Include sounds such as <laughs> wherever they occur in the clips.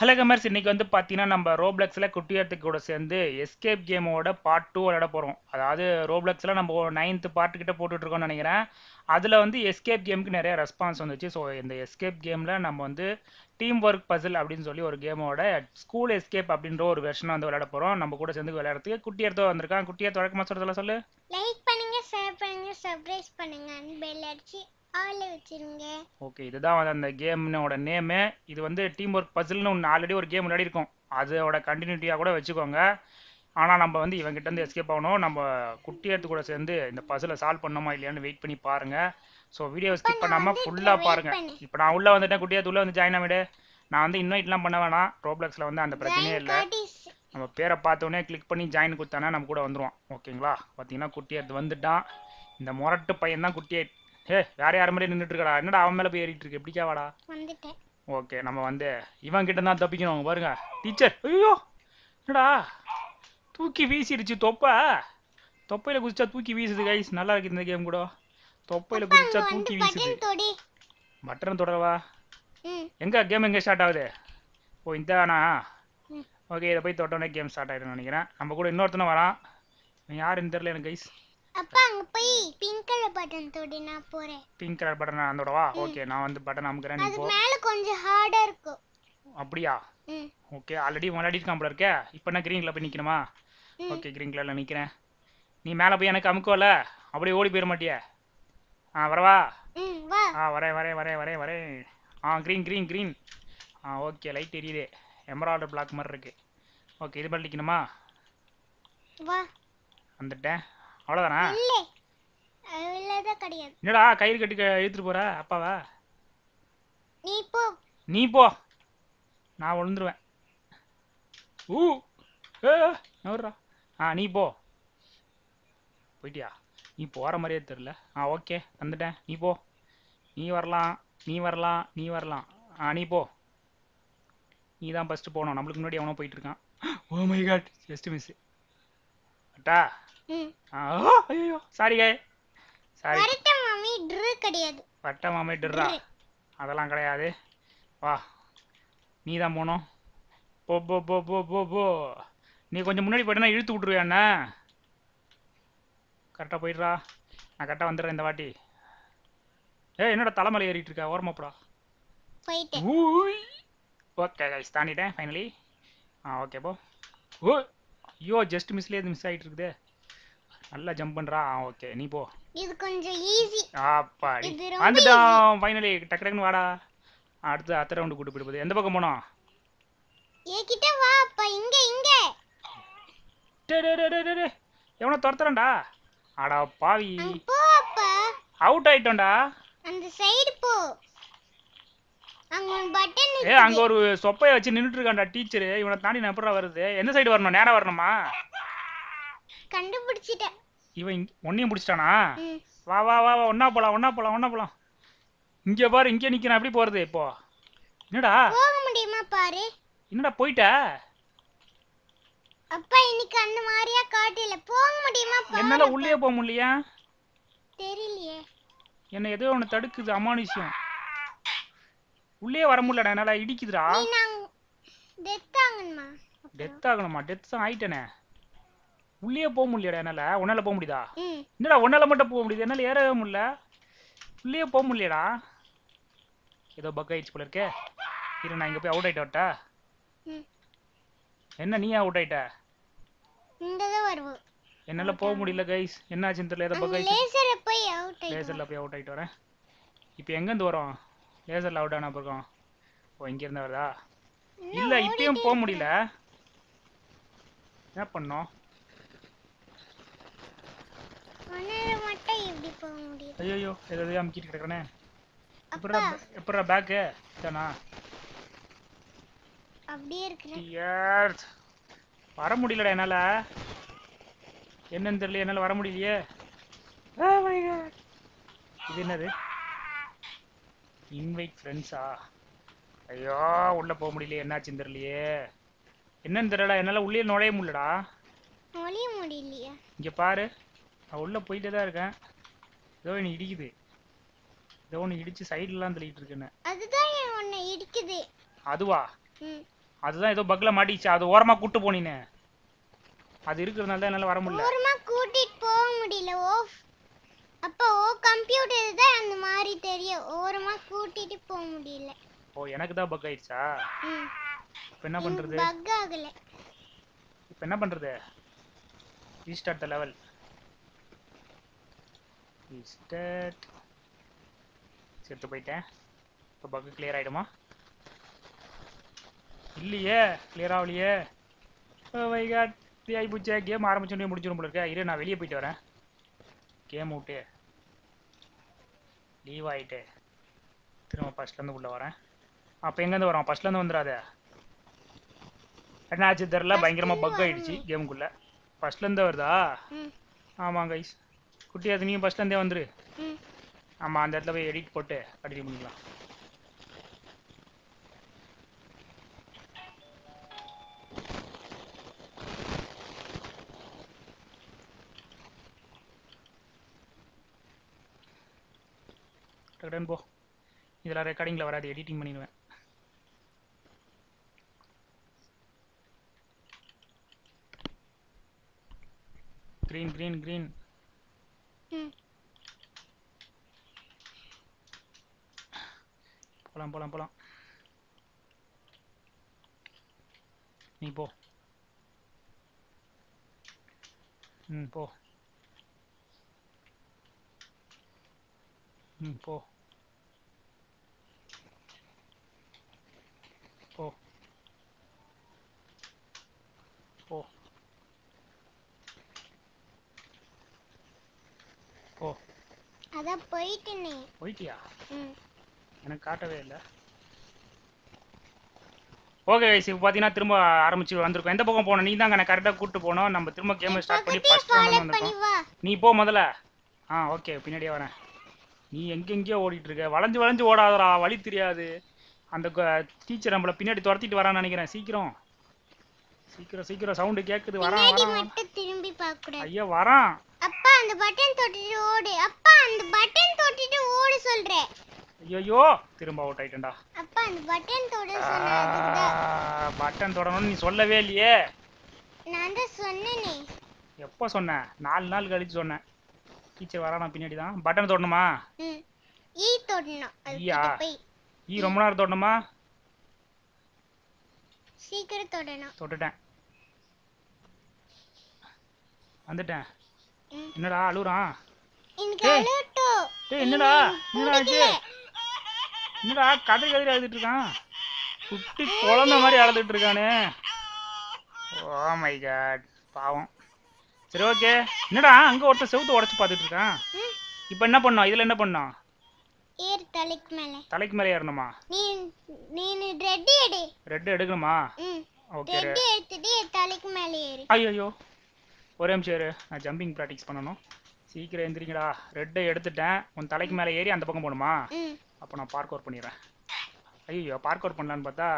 Hello commerce இன்னைக்கு வந்து பார்த்தீங்கன்னா நம்ம ரோப்ளக்ஸில் குட்டியாத்துக்கு கூட சேர்ந்து எஸ்கேப் கேமோட பார்ட் டூ விளையாட போகிறோம் அதாவது ரோப்ளக்ஸில் நம்ம நைன்த்து பார்ட்டு கிட்ட போட்டுட்டு இருக்கோம்னு நினைக்கிறேன். அதில் வந்து எஸ்கேப் கேமுக்கு நிறைய ரெஸ்பான்ஸ் வந்துச்சு. ஸோ இந்த எஸ்கேப் கேமில் நம்ம வந்து டீம் ஒர்க் பசில் அப்படின்னு சொல்லி ஒரு கேமோட ஸ்கூல் எஸ்கேப் அப்படின்ற ஒரு வெர்ஷனை வந்து விளையாட போகிறோம் நம்ம கூட சேர்ந்து விளையாடுறதுக்கு குட்டியார்த்தோ வந்திருக்கான். குட்டியர்த்தோ வழக்கமாக சொல்கிறதெல்லாம் சொல்லு. லைக் பண்ணுங்கள் ஷேர் பண்ணுங்கள் சர்ப்ரைஸ் பண்ணுங்கள் பெல் அடிச்சு வச்சிருங்க. ஓகே இதுதான் வந்து அந்த கேம்னோட நேமு. இது வந்து டீம் ஒர்க் பசில்னு ஒன்று ஆல்ரெடி ஒரு கேம் விளையாடி இருக்கோம். அதோட கண்டினியூட்டியாக கூட வச்சுக்கோங்க. ஆனால் நம்ம வந்து இவங்கிட்ட இருந்து எஸ்கேப் ஆகணும். நம்ம குட்டி எடுத்து கூட சேர்ந்து இந்த பசிலை சால்வ் பண்ணோமா இல்லையான்னு வெயிட் பண்ணி பாருங்க. ஸோ வீடியோ ஸ்கிப் பண்ணாமல் ஃபுல்லாக wait பாருங்க. பண்ணு. இப்போ நான் உள்ளே வந்துட்டேன் குட்டியாத்து உள்ளே வந்து ஜாயின் ஆகிடு நான் வந்து இன்வைட்லாம் பண்ண வேணாம். ரோப்ளக்ஸில் வந்து அந்த பிரச்சனையே இல்லை. நம்ம பேரை பார்த்தோன்னே கிளிக் பண்ணி ஜாயின் கொடுத்தானே நம்ம கூட வந்துருவோம் ஓகேங்களா பார்த்தீங்கன்னா குட்டி எடுத்து வந்துட்டான். இந்த முரட்டு பையன் தான் குட்டியே ஏ வேற யார் மாதிரி நின்றுட்டு இருக்கடா என்னடா அவன் மேலே போய் ஏறிட்டு இருக்கு? எப்படிக்கா வாடா? வந்துட்டேன். ஓகே நம்ம வந்து இவன் கிட்ட தான் தப்பிக்கணும் பாருங்க. டீச்சர் ஐயோ! என்னடா? தூக்கி வீசிடுச்சு தொப்பை. தொப்பையில குதிச்சா தூக்கி வீசுது கைஸ் நல்லா இருக்கு இந்த கேம் கூட. தொப்பையில குதிச்சா தூக்கி வீசுது. பட்டன் தொடி. பட்டன் தொடரவா? எங்க கேம் எங்க ஸ்டார்ட் ஆகுது? ஓ இதானா ம். ஓகே இதை போய் தொட்டோன்னே கேம் ஸ்டார்ட் ஆயிடும்னு நினைக்கிறேன். நம்ம கூட இன்னொருத்தனும் வரான். யாருன்னு தெரியல எனக்கு கைஸ் அப்பா அங்க போய் பிங்க் கலர் பட்டன் தொடி நான் போறேன். பிங்க் கலர் பட்டன் அந்தோடவா ஓகே நான் வந்து பட்டன் அமுக்கிறேன் நீ அது போ. மேல கொஞ்சம் ஹார்டா இருக்கும். அப்படியா? ஓகே ஆல்ரெடி விளையாடி இருக்கான் போல இருக்கே. இப்போ நான் கிரீன் போய் நிற்கணுமா ம். ஓகே கிரீன் கலரில் நிற்கிறேன் நீ மேலே போய் எனக்கு அமுக்கோல? அப்படியே ஓடி போயிட மாட்டியே? ஆ வரவா? வா. ஆ வரேன் வரேன் வரேன் வரேன் வரேன். ஆ green green green ah okay light எரியுது. எமரால்டு பிளாக் மாதிரி இருக்கு. ஓகே இது வா. வந்துட்டேன். அவ்வளவுதான்? என்னடா கயிறு கட்டி இழுத்துட்டு போற அப்பாவா? நீ போ. நீ போ. நான் விழுந்துருவேன். ஊ. ஏ நவர்றா ஆ நீ போ. போயிட்டியா? நீ போகிற மாதிரியே தெரில ஆ ஓகே வந்துட்டேன். நீ போ. நீ வரலாம் நீ வரலாம் நீ வரலாம். ஆ நீ போ. நீ தான் ஃபஸ்ட்டு போகணும். நம்மளுக்கு முன்னாடி எவனோ போயிட்டு இருக்கான். Oh my god just miss அட்டா. ஐயோ சாரி கே சாரி வரட்ட மாமி ட்ரு கிடையாது. வட்ட மாமேட்டுறா அதெல்லாம் கிடையாது. வா. நீ தான் போகணும். போ போ போ போ போ போ. நீ கொஞ்சம் முன்னாடி போயிட்டனா இழுத்து விட்ருவியா அண்ணா கரெக்டாக போயிடுறா. நான் கரெக்டாக வந்துடுறேன் இந்த வாட்டி. ஏய் என்னோட தலைமலை ஏறிட்டு இருக்கா? ஓரமா போடா. போயிட்டேன். ஓகே கைஸ் தாண்டிட்டேன் ஃபைனலி ஆ ஓகே போ. ஓ. ஐயோ ஜஸ்ட் மிஸ்லேயே மிஸ் ஆகிட்டு இருக்குதே. நல்லா ஜம்ப் பண்ணுறா ஆ ஓகே நீ போ. இது கொஞ்சம் ஈஸி ரொம்ப வந்துட்டோம் ஃபைனலி டக்கு டக்குன்னு வாடா. அடுத்து அத்தை ரவுண்டு கூட்டு போயிட்டு போகுது. எந்த பக்கம் போனோம் என்கிட்ட வா அப்பா. இங்க இங்க. டே டே டே டே, எவனோ துரத்துறேன்டா. அடா பாவி. போ அப்பா. அவுட் ஆயிட்டோம்டா. அந்த சைடு போ. அங்க ஒரு பட்டன் ஏ அங்க ஒரு சொப்பைய வச்சு நின்னுட்டு இருக்கான்டா டீச்சரு இவனை தாண்டி நான் எப்படா வருது? எந்த சைடு வரணும்? நேரா வரணுமா? கண்டுபிடிச்சிட்டேன். இவன் உன்னையும் பிடிச்சிட்டானா? வா வா வா வா ஒன்னா போலாம் ஒன்னா போலாம் ஒன்னா போலாம். இங்க பாரு இங்கே நிக்கிறேன் எப்படி போறது இப்போ. என்னடா? போக முடியுமா பாரு? என்னடா போயிட்ட? அப்பா இன்னைக்கு அந்த மாதிரியா காட்டல. போக முடியுமா என்னால உள்ளே போக முடியலையா? தெரியலையே. என்ன ஏதோ ஒன்று தடுக்குது அமானுஷ்யம். உள்ளே வர முடியலடா என்னால இடிக்குதுடா. டெத் ஆகணுமா டெத் ஆகணுமா? டெத் ஆயிட்டேனே. உள்ளே போக முடியலடா என்னால. உன்னால போக முடியுதா? என்னடா உன்னால மட்டும் போக முடியுது? என்னால ஏறவே முடியல. உள்ளே போக முடியலடா. ஏதோ பக் ஆயிடுச்சு போல இருக்கே. இரு நான் இங்க போய் அவுட் ஆயிட்ட என்ன நீ அவுட் ஆயிட்ட? என்னால போக முடியல கைஸ் என்னாச்சுன்னு தெரியல ஏதோ பக் ஆயிடுச்சு. போய் அவுட் லேசர்ல போய் அவுட் ஆயிட்டு வரேன். இப்போ எங்கேருந்து வரோம்? லேசர்ல அவுட் ஆனா இருக்கோம் ஓ இங்க இருந்து வருதா இல்ல இப்பயும் போக முடியல. என்ன பண்ணோம் ஒன்னால மட்டும் எப்படி போக முடியும் ஐயோ ஏதோ எதையோ அமுக்கிட்டு கிடக்குறேனே. எப்படா எப்படா பேக்கு? இதானா? அப்படியே இருக்கிறேன். வர முடியலடா என்னால. என்னன்னு தெரியல என்னால வர முடியலையே. Oh. இது என்னது? இன்வைட் ஃப்ரெண்ட்ஸா ஐயோ உள்ள போக முடியலையே என்னாச்சுன்னு தெரியலையே. என்னன்னு தெரியல என்னால உள்ளே நுழைய முடியலடா. மொழிய முடியலையா. இங்க பாரு. நான் உள்ள போயிட்டே தான் இருக்கேன். ஏதோ என்ன இடிக்குது. ஏதோ ஒன்று இடிச்சு சைட்லலாம் தள்ளிட்டு இருக்கேன்னு. அதுதான் என் உன்னை இடிக்குது. அதுவா? அதுதான் ஏதோ பக்கில் மாட்டிச்சு. அது ஓரமாக கூட்டு போனீன்னு அது இருக்கிறதுனால தான் என்னால் வர முடியல. ஓரமா கூட்டிட்டு போக முடியல ஓ. அப்போ ஓ கம்ப்யூட்டர் தான் அந்த மாதிரி தெரியும். ஓரமா கூட்டிட்டு போக முடியல. ஓ எனக்கு தான் பக் ஆயிடுச்சா? இப்போ என்ன பண்ணுறது பக் ஆகல. இப்போ என்ன பண்ணுறது ரீஸ்டார்ட் த லெவல் ரீஸ்டார்ட் செத்து போயிட்டேன். இப்போ பக்கு கிளியர் ஆகிடுமா இல்லையே கிளியர் ஆகலையே. மை காட் இப்படி ஆகிப்போச்சே கேம் ஆரம்பிச்சோடனே முடிச்சிடும் போல இருக்கே. இரு நான் வெளியே போயிட்டு வரேன். கேம் விட்டு லீவ் ஆகிட்டு திரும்ப ஃபஸ்ட்லேருந்து உள்ளே வரேன். அப்போ எங்கேருந்து வரோம் ஃபஸ்ட்லேருந்து வந்துடாதே. என்ன ஆச்சு தெரில பயங்கரமாக பக் ஆயிடுச்சு கேமுக்குள்ளே ஃபஸ்ட்லேருந்தே வருதா? ஆமாம் கைஸ் குட்டி அது நீங்கள் ஃபஸ்ட்லேருந்தே வந்துரு. ம். ஆமாம் அந்த இடத்துல போய் எடிட் போட்டு கண்டினியூ பண்ணிக்கலாம் டக்குன்னு போ. இதெல்லாம் ரெக்கார்டிங்கில் வராது எடிட்டிங் பண்ணிடுவேன். க்ரீன் க்ரீன் க்ரீன் ம் போலாம் போலாம் போலாம். நீ போ. ம் போ. ம் போ. போ. போ. போ. அதான் போயிட்டேனே. போயிட்டியா? ம். எனக்கு காட்டவே இல்லை. ஓகே கைஸ் இப்போ பார்த்தீங்கன்னா திரும்ப ஆரம்பிச்சு வந்திருக்கோம். எந்த பக்கம் போனோம் நீ தாங்க நான் கரெக்டாக கூப்பிட்டு போனோம் நம்ம திரும்ப கேமை ஸ்டார்ட் பண்ணி ஃபஸ்ட் ஃபாலோ வந்திருக்கோம். நீ போ முதல்ல. ஆ ஓகே பின்னாடியே வரேன். நீ எங்கெங்கேயோ ஓடிட்டு இருக்க. வளைஞ்சு வளைஞ்சு ஓடாதடா. வழி தெரியாது. அந்த டீச்சர் நம்மள பின்னாடி துரத்திட்டு வரான்னு நினைக்கிறேன். சீக்கிரம். சீக்கிரம் சீக்கிரம் சவுண்டு கேட்குது வரான் வரான் திரும்பி பார்க்க கூடாது ஐயா வரான் அப்பா அந்த பட்டன் தொட்டுட்டு ஓடு. அப்பா அந்த பட்டன் தொட்டுட்டு ஓடு சொல்றேன். ஐயோ திரும்ப அவுட் ஆயிட்டேன்டா. அப்பா அந்த பட்டன் தொட சொன்னேன். பட்டன் தொடணும்னு நீ சொல்லவே இல்லையே. நான் தான் சொன்னேனே. எப்போ சொன்னேன்? நாலு நாள் கழிச்சு சொன்னேன். டீச்சர் வரானா பின்னாடி தான் பட்டன் தொடணுமா ஈ தொடணும். அது ஈயா? ஈ ரொம்ப நேரம் தொடணுமா? சீக்கிரம் தொடணும். தொட்டுட்டேன். வந்துட்டேன். என்னடா டேய். என்னடா? என்னடா ஆச்சு? என்னடா கதை கதிரி அழுதுட்டு இருக்கான்? குட்டி குழந்தை மாதிரி அழுதுட்டு இருக்கானே. ஓ மை காட் பாவம். சரி ஓகே என்னடா அங்க ஒருத்தன் செவுத்து உடச்சு பார்த்துட்டு இருக்கான். இப்போ என்ன பண்ணோம்? இதுல என்ன பண்ணோம்? ஏறு தலைக்கு மேல. தலைக்கு மேலே ஏறணுமா? நீ நீ ரெட்டி எடு. ரெட் எடுக்கணுமா? ஓகே ரெட்டி எடுத்துட்டு தலைக்கு மேல ஏறு. ஐயோ ஒரே நிமிஷம் இரு. நான் ஜம்பிங் ப்ராக்டிஸ் பண்ணணும். சீக்கிரம் எந்திரிங்கடா. ரெட்டை எடுத்துட்டேன். உன் தலைக்கு மேலே ஏறி அந்த பக்கம் போகணுமா? அப்போ நான் பார்க் அவுட் பண்ணிடுறேன். ஐயோ பார்க் அவுட் பண்ணலான்னு பார்த்தா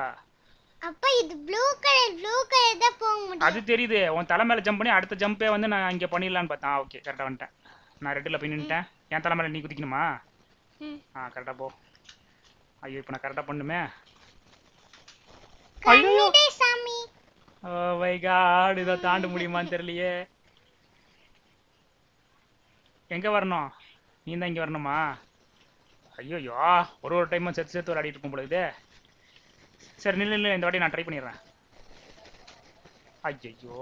அப்பா இது ப்ளூ கலர் ப்ளூ கலர் தான் போக முடியும். அது தெரியுது. உன் தலை மேலே ஜம்ப் பண்ணி அடுத்த ஜம்பே வந்து நான் இங்கே பண்ணிடலான்னு பார்த்தேன். ஓகே கரெக்டாக வந்துட்டேன். நான் ரெட்டில் போய் நின்றுட்டேன் என் தலை மேலே நீ குதிக்கணுமா? ஆ கரெக்டாக போ. ஐயோ இப்போ நான் கரெக்டாக பண்ணுமே. ஐயோ! சாமி. ஓ மை காட் இதை தாண்ட முடியுமான்னு தெரியலையே. எங்க வரணும்? நீ தான் இங்க வரணுமா? ஐயோயோ ஒரு ஒரு டைமும் சேர்த்து சேர்த்து விளையாடிட்டு இருக்கும் பொழுது சரி நில்லு நில்லு. இந்த வாட்டி நான் ட்ரை பண்ணிடுறேன். ஐயோ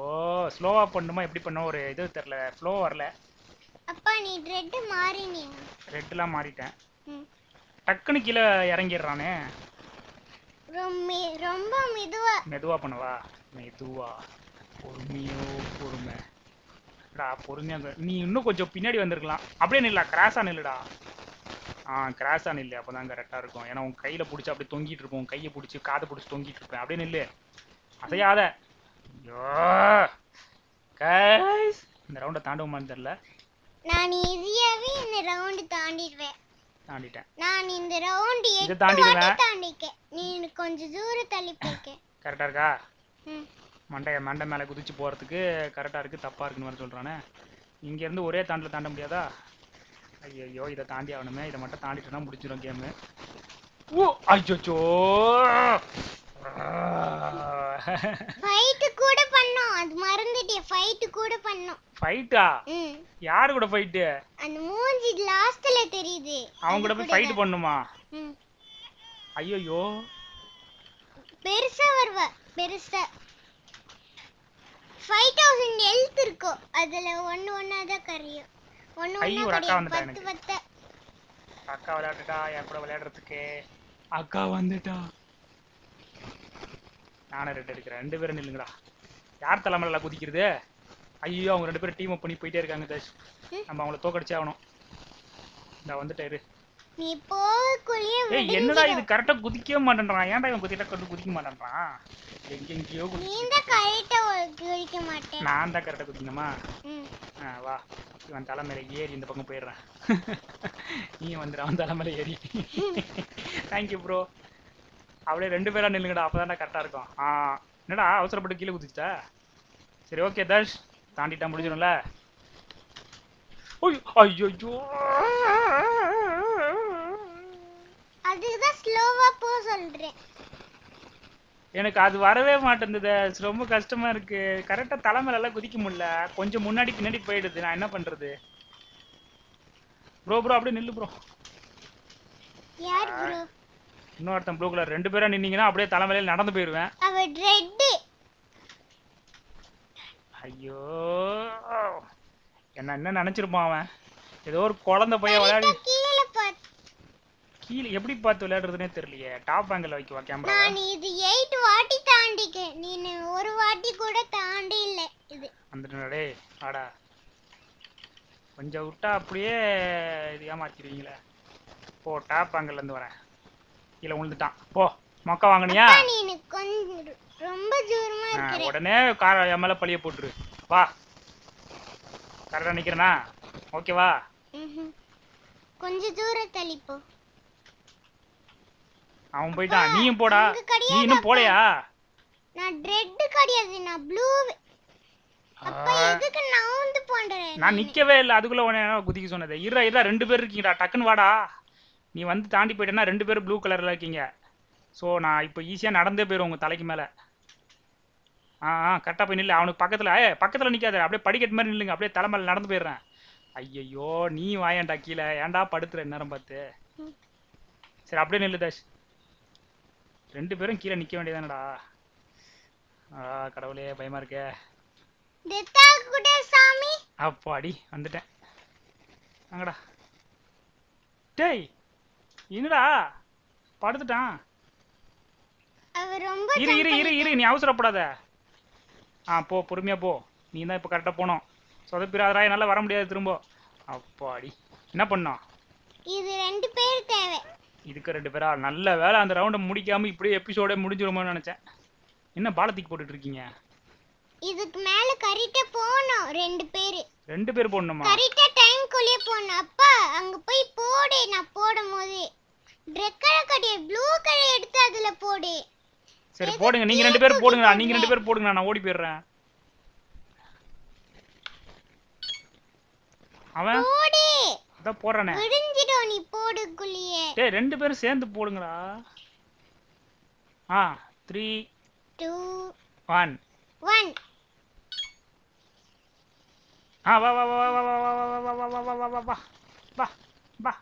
ஸ்லோவா பண்ணுமா? எப்படி பண்ண ஒரு இது தெரில ஃப்ளோ வரல. அப்பா நீ ரெட் மாறினியா? ரெட்டுலாம் மாறிட்டேன். ம். டக்குன்னு கீழே இறங்கிடுறானே. ரொம்ப ரொம்ப மெதுவா. மெதுவா பண்ணவா? மெதுவா. பொறுமையோ பொறுமை. டா பொறுமையா இரு. நீ இன்னும் கொஞ்சம் பின்னாடி வந்திருக்கலாம். அப்படியே நில்லா கிராஸா நில்லுடா. ஆ கிராஸா நில்லு அப்பதான் கரெக்டா இருக்கும். ஏன்னா உன் கையில பிடிச்சி அப்படியே தொங்கிட்டு இருப்போம் கையை பிடிச்சி காதை பிடிச்சி தொங்கிட்டு இருப்பேன். அப்படியே நில்லு அசையாத. ஐயோ! கைஸ் இந்த ரவுண்டை தாண்டுவோமான்னு தெரியல. நான் ஈஸியாவே இந்த ரவுண்ட் தாண்டிடுவேன் தாண்டிட்டேன். நான் இந்த ரவுண்ட் எட்டு தாண்டிடுவேன். வாட்டி தாண்டிருக்கேன். நீ கொஞ்சம் தூரம் தள்ளி போயிருக்க கரெக்டா இருக்கா? மண்டை மண்டை மேலே குதிச்சு போகிறதுக்கு கரெக்டாக இருக்குது தப்பாக இருக்குன்னு மாதிரி சொல்கிறானே இங்கேருந்து ஒரே தாண்டில் தாண்ட முடியாதா? ஐயோ இதை தாண்டி ஆகணுமே. இதை மட்டும் தாண்டிட்டோன்னா முடிச்சிடும் கேமு. ஓ அச்சோ ஃபைட் கூட பண்ணோம். அது மறந்துட்டேன் ஃபைட் கூட பண்ணோம். ஃபைட்டா ம். யாரு கூட ஃபைட்டு அந்த மூஞ்சி லாஸ்ட்ல தெரியுது. அவங்க கூட போய் ஃபைட் பண்ணுமா? ம். ஐயோ பெருசா வருவா. பெருசா. ஃபைவ் தௌசண்ட் ஹெல்த் இருக்கும். அதுல ஒண்ணு ஒண்ணா தான் கரையும். ஐயோ, ஒரு அக்கா வந்துட்டா எனக்கு. அக்கா விளையாட்டுட்டா என் கூட விளையாடுறதுக்கு. அக்கா வந்துட்டா. நானும் ரெண்டு எடுக்கிறேன் ரெண்டு பேரும் நில்லுங்கடா. யார் தலைமையில குதிக்கிறது? ஐயோ அவங்க ரெண்டு பேரும் டீம் அப் பண்ணி போயிட்டே இருக்காங்க தேஷ் ம். நம்ம அவங்கள தோக்கடிச்சே ஆகணும். இந்த வந்துட்டாரு நீ போகக்குள்ளேயே ஏய் என்னடா இது? கரெக்டா குதிக்கவே மாட்டேன்றான். ஏன்டா இவன் குதிக்கிட்ட கொண்டு குதிக்க மாட்டேன்றான்? எங்கெங்கேயோ நீ தான் கரெக்டா குளிக்க மாட்டேன். நான் தான் கரெக்டா குதிக்கணுமா? வா. இவன் தலைமையில ஏறி இந்த பக்கம் போயிடுறேன். <laughs> நீ வந்துடு அவன் தலைமையில ஏறி. <laughs> தேங்க்யூ ப்ரோ அப்படியே ரெண்டு பேரா நில்லுங்கடா. அப்பதான்டா கரெக்டா இருக்கும். ஆ என்னடா அவசரப்பட்டு கீழே குதிச்சிட்டா? சரி ஓகே தர்ஷ். தாண்டிட்டா முடிஞ்சிடும்ல. ஐயோ ஐயோ. அதுக்கு தான் ஸ்லோவா போக சொல்றேன். எனக்கு அது வரவே மாட்டேங்குது. ரொம்ப கஷ்டமா இருக்கு. கரெக்டா தலைமையில எல்லாம் குதிக்க முடியல. கொஞ்சம் முன்னாடி பின்னாடி போயிடுது. நான் என்ன பண்றது? ப்ரோ ப்ரோ அப்படியே நில்லு ப்ரோ யார் ப்ரோ இன்னொருத்தன் ப்ளூ கலர் ரெண்டு பேரா நின்னீங்கன்னா அப்படியே தலைமையில நடந்து போயிடுவேன் அவ ரெட் ஐயோ. என்ன என்ன நினைச்சிருப்பான் அவன்? ஏதோ ஒரு குழந்தை பையன் விளையாடி கீழே எப்படி பார்த்து விளையாடுறதுனே தெரியலையே. டாப் ஆங்கிள் வைக்கவா கேமரா நான் இது எயிட் வாட்டி தாண்டிக்கேன் நீ ஒரு வாட்டி கூட தாண்டி இல்ல இது வந்துட்டு டேய் ஆடா கொஞ்சம் விட்டா அப்படியே இது ஏமாத்திடுவீங்களே. போ டாப் ஆங்கிள் இருந்து வரேன். கீழே விழுந்துட்டான் போ மொக்க வாங்குனியா? நீ கொஞ்சம் ரொம்ப தூரமா இருக்கிற. உடனே கார மேல பழிய போட்டுரு. வா. கரெக்டா நிக்கிறேனா? ஓகேவா. கொஞ்ச தூரம் தள்ளி போ. அவன் போயிட்டான். நீயும் போடா. நீ இன்னும். போலையா நான் ரெட் கிடையாது நான் ப்ளூ நான் நிக்கவே இல்லை. அதுக்குள்ள என்ன குதிக்க சொன்னது. இருடா இருடா ரெண்டு பேர் இருக்கீங்கடா. டக்குன்னு வாடா. நீ வந்து தாண்டி போயிட்டேன்னா ரெண்டு பேரும் ப்ளூ கலர்ல இருக்கீங்க. ஸோ நான் இப்போ ஈஸியாக நடந்தே போயிடும் உங்க தலைக்கு மேலே. ஆ ஆ கரெக்டாக போய் நில்லு. அவனுக்கு பக்கத்தில் ஏ பக்கத்தில் நிற்காத அப்படியே படிக்கட்டு மாதிரி நில்லுங்க. அப்படியே தலை மேலே நடந்து போயிடுறேன். ஐயையோ நீ வாயேன்டா கீழே. ஏன்டா படுத்துற நேரம் பார்த்து. சரி அப்படியே நில்லு தாஷ் ரெண்டு பேரும் கீழே நிற்க வேண்டியதானடா? ஆ கடவுளே பயமா இருக்கே. டெத்தா கூட சாமி. அப்பாடி வந்துட்டேன். வாங்கடா. டேய் என்னடா? படுத்துட்டான். ரொம்ப இரு இரு இரு இரு நீ அவசரப்படாத. ஆ போ பொறுமையா போ. நீ தான் இப்போ கரெக்டாக போனோம் சொதப்பிராதரா என்னால் வர முடியாது திரும்ப அப்பாடி. என்ன பண்ணோம் இது ரெண்டு பேர் தேவை. இதுக்கு ரெண்டு பேரா? நல்ல வேலை அந்த ரவுண்டை முடிக்காம இப்படியே எபிசோடே முடிஞ்சிருமோன்னு நினச்சேன். என்ன பாலத்துக்கு போட்டுட்டு இருக்கீங்க இதுக்கு மேல கரெக்டா போகணும் ரெண்டு பேரு. ரெண்டு பேர் போடணுமா? கரெக்டா டைம் குள்ளே போகணும் அப்பா அங்க போய் போடு நான் போடும் போது ரெட் கலர் ப்ளூ கலர் எடுத்து அதுல போடு. சரி போடுங்க. நீங்க ரெண்டு பேரும் போடுங்க நீங்க ரெண்டு பேரும் போடுங்க நான் ஓடி போயிடுறேன். அவன்? போடு. அதான் போடுறானே விடிஞ்சிடும் நீ போடுக்குள்ளேயே டேய் ரெண்டு பேரும் சேர்ந்து போடுங்கடா ஆ த்ரீ டூ ஒன் ஒன் ஆ வா வா வா வா வா வா வா வா வா வா வா வா வா வா வா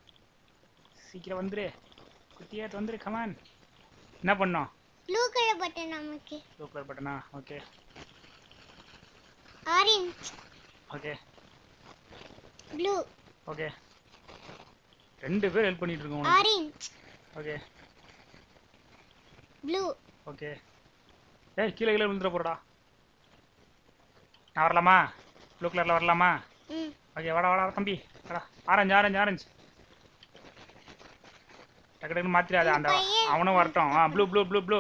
சீக்கிரம் வந்துரு குட்டியாட்டு வந்துரு கமான் என்ன பண்ணோம் ப்ளூ கலர் பட்டன் நமக்கு ப்ளூ கலர் பட்டனா okay orange okay blue okay ரெண்டு பேர் ஹெல்ப் பண்ணிட்டு இருக்கோம் ஆரஞ்சு ஓகே ப்ளூ ஓகே ஏய் கீழே கீழே விழுந்துட போறடா. நான் வரலாமா? ப்ளூ கலரில் வரலாமா? ஓகே வாடா வாடா தம்பி. வாடா. ஆரஞ்சு ஆரஞ்சு ஆரஞ்சு டக்கு டக்குன்னு மாத்திராத அந்த. அவனும் வரட்டும். ஆ blue blue blue blue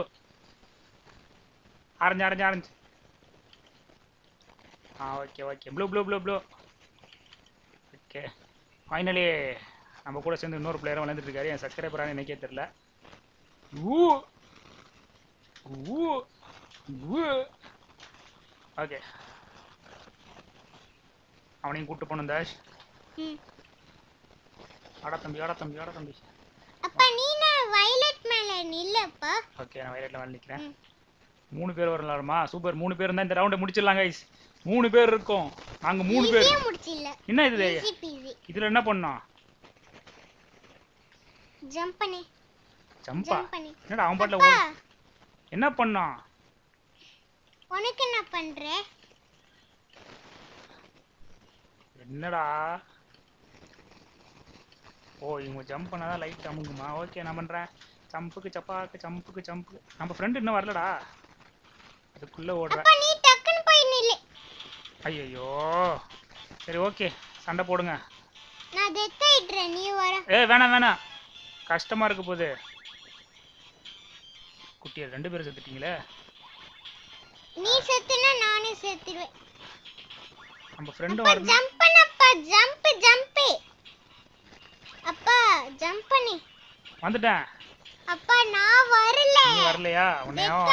orange orange orange ஆ okay okay blue blue blue blue okay finally நம்ம கூட சேர்ந்து இன்னொரு பிளேயரும் விளையாண்டுட்டு இருக்காரு என் சப்ஸ்கிரைபரானு எனக்கே தெரில ஊ. ஊ. ஊ. ஓகே அவனையும் கூட்டு போகணும் தாஷ். ஆடா தம்பி ஆடா தம்பி ஆடா தம்பி. அப்பா நீ நான் வயலட் மேல நில்லப்பா? ஓகே நான் வயலட்டில் வந்து நிற்கிறேன் ம். மூணு பேர் வரலாமா? சூப்பர் மூணு பேர் இருந்தா இந்த ரவுண்டை முடிச்சிடலாம் கைஸ் மூணு பேர் இருக்கோம். நாங்க மூணு பேர். என்ன இது? இதுல என்ன பண்ணோம்? ஜம்ப் பண்ணி. ஜம்பா ஜம்ப் பண்ணி. என்னடா அவன் பாட்டுல அப்பா ஓடு. என்ன பண்ணோம் உனக்கு என்ன பண்ற? என்னடா? ஓ இவங்க ஜம்ப் பண்ணாதான் லைட் அமுங்குமா? ஓகே நான் பண்றேன். ஜம்புக்கு சப்பாக்கு ஜம்புக்கு ஜம்புக்கு நம்ம ஃப்ரெண்டு இன்னும் வரலடா. அதுக்குள்ள ஓடுற அப்பா நீ டக்குன்னு போய் நில்லு. ஐயோ சரி ஓகே சண்டை போடுங்க. நான் டெத் ஆயிடுறேன். நீ வர. ஏ வேணாம் வேணாம். கஷ்டமா இருக்க போகுது. குட்டியை ரெண்டு பேரும் செத்துட்டீங்களே? நீ செத்துனா நானே செத்துடுவேன் நம்ம ஃப்ரெண்டும் அப்பா வரணும். ஜம்ப் பண்ணப்பா ஜம்ப் ஜம்ப் அப்பா ஜம்ப் பண்ணி. வந்துட்டேன். அப்பா நான் வரல. நீ வரலையா?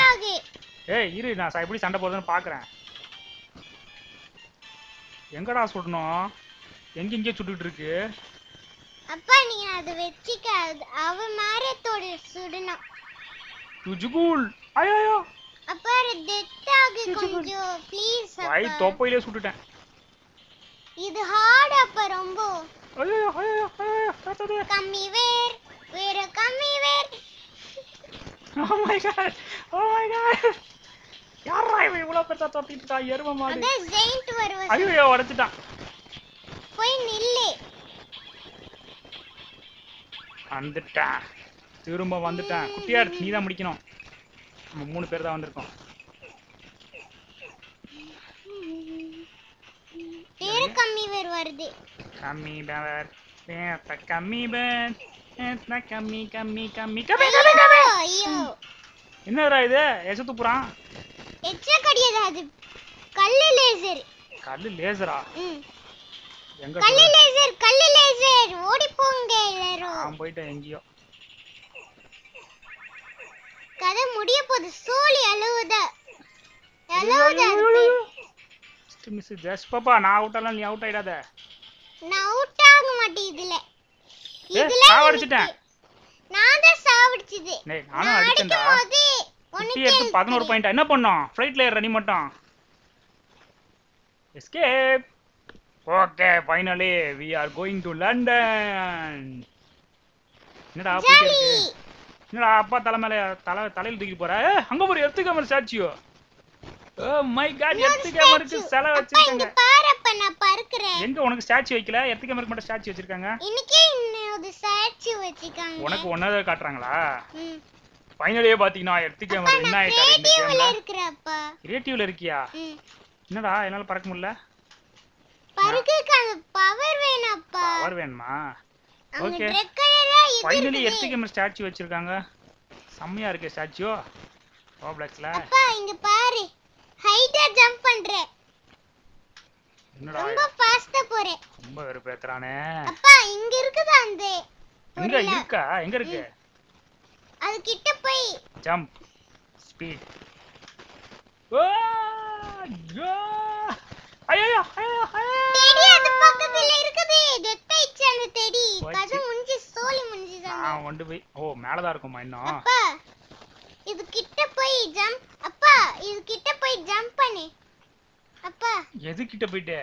ஆகு ஏய் இரு நான் எப்படி சண்டை போடுறதுன்னு பார்க்குறேன் எங்கடா சுடணும் எங்க எங்கேயோ சுட்டுட்டு இருக்கு? அப்பா நீ அதை வச்சுக்க அவ மேரத்தோட சுடணும் துஜுகூல் ஐயோ அப்பா டெத் ஆகு கொஞ்சம். ப்ளீஸ் அப்பா. தொப்பையிலே சுட்டுட்டேன். இது ஹார்ட் அப்பா ரொம்ப. ஐயோ ஐயோ ஐயோ கம்மி வேர் வேற கம்மி வேர். Oh my god oh my god யாரா இவன் இவ்வளவு பெருசா இருக்கா? எரும மாடு. அதான் ஜெயிண்ட் வருவ ஐயோ உடைச்சிட்டான். போய் நில்லு. வந்துட்டேன். திரும்ப வந்துட்டேன். குட்டியார் நீ தான் முடிக்கணும். நம்ம மூணு பேர் தான் வந்திருக்கோம். கம்மி வேர் வருது. கம்மி பேர். கம்மி பேர். கம்மி கம்மி கம்மி. கம்மி கம்மி ஐயோ, என்னடா இது? எச துப்புறான் எச்ச கிடையாது அது? கல்லு லேசர். கல்லு லேசரா? ம். எங்க கல்லு லேசர் கல்லு லேசர் ஓடி போங்க எல்லாரும். நான் போயிட்டேன் எங்கேயோ. கதை முடிய போகுது. சோழி அழுவுத. அழுவுத. மிஸ் ஜஸ்ட் பாப்பா நான் அவுட் ஆகலாம் நீ அவுட் ஆயிடாத. நான் அவுட் ஆக மாட்டேன் இதுல. இதுல சாவடிச்சிட்டேன். நான் தான் சாவடிச்சது. டேய் நானும் நான் அடிச்சேன்டா போது உனக்கு எடுத்து பதினோரு பாயிண்ட் என்ன பண்ணோம்? ஃப்ளைட்ல ஏற மட்டும். Escape okay finally we are going to London என்னடா போயிட்டே இருக்கு? என்னடா அப்பா தலை மேல தலை தலையில தூக்கி போற? அங்க ஒரு எடுத்துக்காம ஸ்டாச்சுயோ ஓ மை காட் எடுத்துக்காமருக்கு சிலை அப்பா வச்சிருக்காங்க. பாரு அப்ப நான் பறக்குறேன். எங்க உனக்கு ஸ்டாச்சு வைக்கல? எடுத்துக்காமருக்கு மட்டும் ஸ்டாச்சு வச்சிருக்காங்க. இன்னைக்கே இன்னொரு ஸ்டாச்சு வச்சிருக்காங்க. உனக்கு ஒன்னதை காட்டுறாங்களா. ஃபைனலியே பாத்தீங்கன்னா எடுத்துக்காம என்ன ஆயிட்டாரு இந்த கிரியேட்டிவ்ல கேம்ல? கிரியேட்டிவ்ல இருக்கியா? என்னடா என்னால பறக்க முடியல? பறக்குக்கு அந்த பவர் வேணாப்பா. பவர் வேணுமா? அங்க ஓகே ட்ரெக்கரெல்லாம் இது ஃபைனலி இருக்குது. எடுத்துக்காம ஸ்டாச்சு வச்சிருக்காங்க. செம்மையா இருக்கு ஸ்டாச்சு ரோப்ளெக்ஸ்ல அப்பா இங்க பாரு. ஹைட்டா ஜம்ப் பண்றேன். என்னடா ரொம்ப ஃபாஸ்டா போறேன். ரொம்ப வெறுப்பேத்துறானே அப்பா இங்க இருக்குது அந்த எங்க பொருளை. இருக்கா? எங்க இருக்கு? அது கிட்ட போய். ஜம்ப் ஸ்பீட் ஐயோ ஐயோ தேடி அது பக்கத்துல இருக்குது. டெத் ஆயிடுச்சு அந்த தேடி. போச்சு. கதை முடிஞ்சு சோலி முடிஞ்சு நான் கொண்டு போய். ஓ மேலதான் இருக்குமா இன்னும்? அப்பா இது கிட்ட போய் ஜம்ப் அப்பா இது கிட்ட போய் ஜம்ப் பண்ணு. அப்பா. எது கிட்ட போயிட்டு?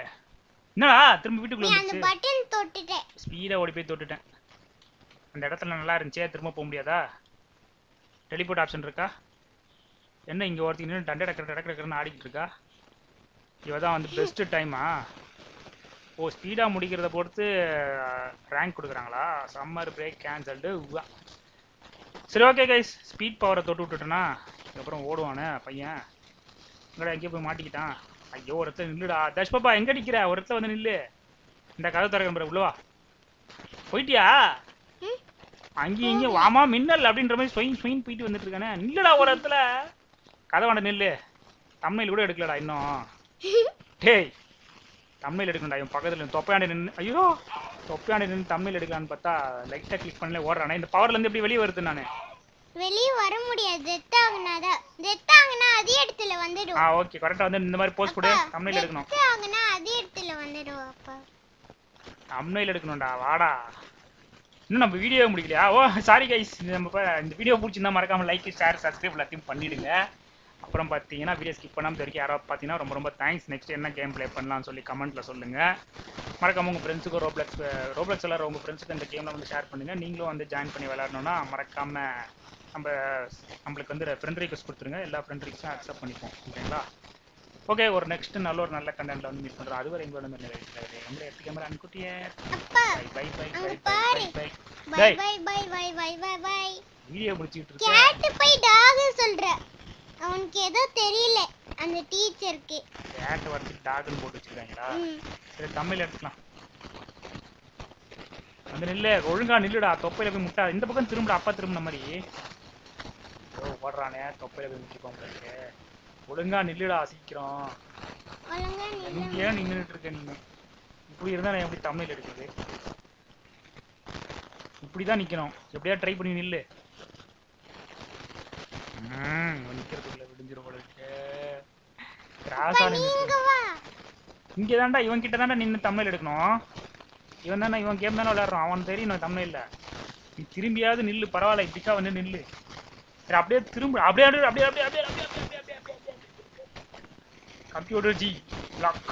என்னடா திரும்ப வீட்டுக்குள்ள அந்த பட்டன் தொட்டுட்ட. ஸ்பீடா ஓடி போய் தொட்டுட்டேன். அந்த இடத்துல நல்லா இருந்துச்சே திரும்ப போக முடியாதா? டெலிபோர்ட் ஆப்ஷன் இருக்கா? என்ன இங்க ஒருத்தி நின்று டண்டை டக்கர் டக்கர் டக்கர்னு ஆடிக்கிட்டு இருக்கா? இவ தான் வந்து பெஸ்ட் டைமா ஓ ஸ்பீடாக முடிக்கிறத பொறுத்து ரேங்க் கொடுக்குறாங்களா? சம்மர் பிரேக் கேன்சல்டு சரி ஓகே கைஸ் ஸ்பீட் பவரை தொட்டு விட்டுட்டேன்னா அதுக்கப்புறம் ஓடுவானே பையன். எங்கடா எங்கேயோ போய் மாட்டிக்கிட்டான். ஐயோ ஒரு இடத்துல நில்லுடா. தஷ் பாப்பா எங்க நிக்கிற? ஒரு இடத்துல வந்து நில்லு. இந்த கதை திறக்க பாரு உள்ளவா போயிட்டியா? அங்கேயும் இங்கேயும் வாமா மின்னல் அப்படின்ற மாதிரி ஸ்வயின் ஸ்வயின் போயிட்டு வந்துட்டு இருக்கானே. நில்லுடா ஒரு இடத்துல. கதை வேண்ட நில்லு. தமிழில் கூட எடுக்கலடா இன்னும். டேய் தமிழில் எடுக்கணும்டா இவன் பக்கத்தில் தொப்பையாண்டு நின்று ஐயோ தொப்பையாண்டு நின்று தமிழ் எடுக்கலான்னு பார்த்தா லைட்டாக கிளிக் பண்ணல ஓடுறானே. இந்த பவர்லேருந்து எப்படி வெளியே வருது நான்? வெளிய வர முடியாது. டெத் ஆகுனாதான் டெத் ஆகுனா அதே இடத்துல வந்துடும் ஆ ஓகே கரெக்டாக வந்து இந்த மாதிரி போஸ்ட் கொடு தமிழில் எடுக்கணும். டெத் ஆகுனா அதே இடத்துல வந்துடும் அப்பா. தமிழில் எடுக்கணும்டா வாடா. இன்னும் நம்ம வீடியோ முடிக்கலையா? ஓ சாரி கைஸ் நம்ம இந்த வீடியோ பிடிச்சிருந்தா மறக்காம லைக் ஷேர் சப்ஸ்கிரைப் எல்லாத்தையும் பண்ணிடுங்க. அப்புறம் பார்த்தீங்கன்னா வீடியோ ஸ்கிப் பண்ணாமல் வரைக்கும் யாராவது பார்த்தீங்கன்னா ரொம்ப ரொம்ப தேங்க்ஸ் நெக்ஸ்ட் என்ன கேம் ப்ளே பண்ணலாம்னு சொல்லி கமெண்ட்டில் சொல்லுங்கள் மறக்காம உங்கள் ஃப்ரெண்ட்ஸுக்கும் ரோப்ளெக்ஸ் ரோப்ளெக்ஸ் விளாட்ற உங்கள் ஃப்ரெண்ட்ஸுக்கு இந்த கேமில் வந்து ஷேர் பண்ணுங்கள் நீங்களும் வந்து ஜாயின் பண்ணி விளாட்ணுன்னா மறக்காம நம்ம நம்மளுக்கு வந்து ஃப்ரெண்ட் ரிக்வஸ்ட் கொடுத்துருங்க. எல்லா ஃப்ரெண்ட் ரிக்வஸ்ட்டும் அக்செப்ட் பண்ணிப்போம். ஓகேங்களா ஓகே ஒரு நெக்ஸ்ட் நல்ல ஒரு நல்ல கண்டென்ட்ல வந்து மீட் பண்ணுறோம் அதுவரை எங்களோட எங்களை எடுத்து கேமரா அனுப்பிட்டியே அப்பா bye bye bye bye. Bye bye bye bye bye bye bye bye bye video முடிச்சிட்டு இருக்க கேட்டு போய் டாக் சொல்ற. அவனுக்கு ஏதோ தெரியல. அந்த டீச்சருக்கு. கேட் வரதுக்கு டாக்னு போட்டு வச்சிருக்காங்களா ம். சரி தமிழ் எடுத்துக்கலாம். வந்து நில்லு ஒழுங்கா நில்லுடா. தொப்பையில போய் முட்டா. இந்த பக்கம் திரும்புடா அப்பா திரும்பின மாதிரி. ஓ ஓடுறானே தொப்பையில போய் முட்டிப்போம் உங்களுக்கு ஒழுங்கா நில்லுடா சீக்கிரம். நில்லு. எங்கேயோ நின்றுட்டு இருக்க நீ. இப்படி இருந்தா நான் எப்படி தமிழ் எடுக்குது இப்படிதான் நிக்கணும். எப்படியா ட்ரை பண்ணி நில்லு. நிக்கிறதுக்குள்ள விடிஞ்சிரும் நின்று இங்க தான்டா இவன் கிட்ட தான்டா தமிழ் எடுக்கணும் இவன் தானே இவன் கேம் தானே விளையாடுறான் அவன் தெரியும் நான் தமிழ் இல்லை நீ திரும்பியாவது நில்லு பரவாயில்ல இப்படிக்கா வந்து நில்லு சரி அப்படியே திரும்ப அப்படியே அப்படியே அப்படியே அப்படியே அப்படியே அப்படியே அப்படியே அப்படியே அப்படியே கம்ப்யூட்டர் ஜி லாக்